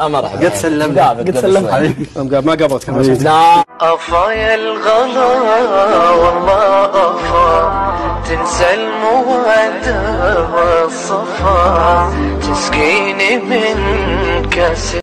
آه، مرحبا قد سلمت. قد سلمت حبيبي ما قبضت لا. أفا يا الغلا والله أفا تنسى المودة والصفا تسقيني من كاس